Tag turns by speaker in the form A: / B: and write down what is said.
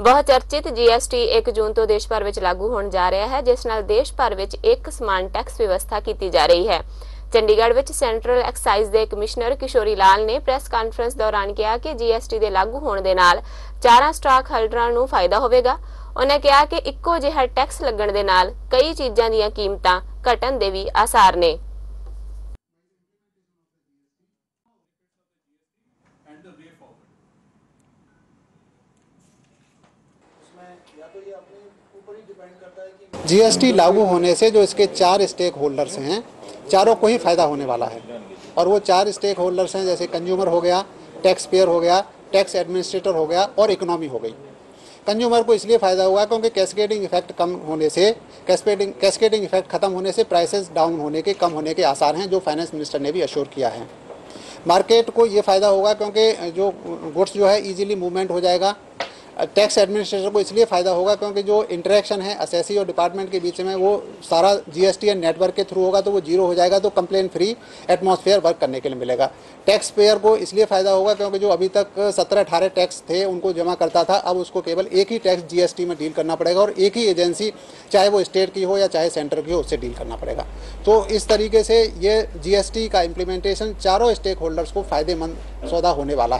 A: ਬਹੁਤ ਚਰਚਿਤ GST 1 ਜੂਨ ਤੋਂ ਦੇਸ਼ ਭਰ ਵਿੱਚ ਲਾਗੂ ਹੋਣ ਜਾ ਰਿਹਾ ਹੈ, ਜਿਸ ਨਾਲ ਦੇਸ਼ ਭਰ ਵਿੱਚ ਇੱਕ ਸਮਾਨ ਟੈਕਸ ਵਿਵਸਥਾ ਕੀਤੀ ਜਾ ਰਹੀ ਹੈ। ਚੰਡੀਗੜ੍ਹ ਵਿੱਚ ਸੈਂਟਰਲ ਐਕਸਾਈਜ਼ ਦੇ ਕਮਿਸ਼ਨਰ ਕਿਸ਼ੋਰੀ ਲਾਲ ਨੇ ਪ੍ਰੈਸ ਕਾਨਫਰੰਸ ਦੌਰਾਨ ਕਿਹਾ ਕਿ GST ਦੇ ਲਾਗੂ ਹੋਣ ਦੇ ਨਾਲ ਚਾਰਾਂ ਸਟਾਕ ਹੋਲਡਰਾਂ ਨੂੰ ਫਾਇਦਾ ਹੋਵੇਗਾ। ਉਹਨੇ ਕਿਹਾ ਕਿ ਇੱਕੋ ਜਿਹਾ ਟੈਕਸ ਲੱਗਣ ਦੇ ਨਾਲ ਕਈ ਚੀਜ਼ਾਂ ਦੀਆਂ ਕੀਮਤਾਂ ਘਟਣ ਦੇ ਵੀ ਆਸਾਰ ਨੇ।
B: And the way forward.
C: GST लागू होने से जो इसके चार स्टेक होल्डर्स हैं, चारों को ही फ़ायदा होने वाला है। और वो चार स्टेक होल्डर्स हैं, जैसे कंज्यूमर हो गया टैक्स पेयर हो गया टैक्स एडमिनिस्ट्रेटर हो गया और इकोनॉमी हो गई। कंज्यूमर को इसलिए फ़ायदा हुआ क्योंकि कैस्केडिंग इफ़ेक्ट कम होने से कैस्केडिंग कैस्केडिंग इफ़ेक्ट खत्म होने से प्राइसेस डाउन होने के, कम होने के आसार हैं, जो फाइनेंस मिनिस्टर ने भी अश्योर किया है। मार्केट को ये फ़ायदा होगा क्योंकि जो गुड्स जो है इजीली मूवमेंट हो जाएगा। टैक्स एडमिनिस्ट्रेटर को इसलिए फ़ायदा होगा क्योंकि जो इंटरेक्शन है असेसी और डिपार्टमेंट के बीच में, वो सारा जीएसटी एंड नेटवर्क के थ्रू होगा तो वो ज़ीरो हो जाएगा तो कंप्लेन फ्री एटमॉस्फेयर वर्क करने के लिए मिलेगा। टैक्स पेयर को इसलिए फ़ायदा होगा क्योंकि जो अभी तक सत्रह अठारह टैक्स थे, उनको जमा करता था, अब उसको केवल एक ही टैक्स जीएसटी में डील करना पड़ेगा और एक ही एजेंसी चाहे वो स्टेट की हो या चाहे सेंटर की हो, उससे डील करना पड़ेगा। तो इस तरीके से ये जीएसटी का इम्प्लीमेंटेशन चारों स्टेक होल्डर्स को फ़ायदेमंद, सौदा होने वाला है।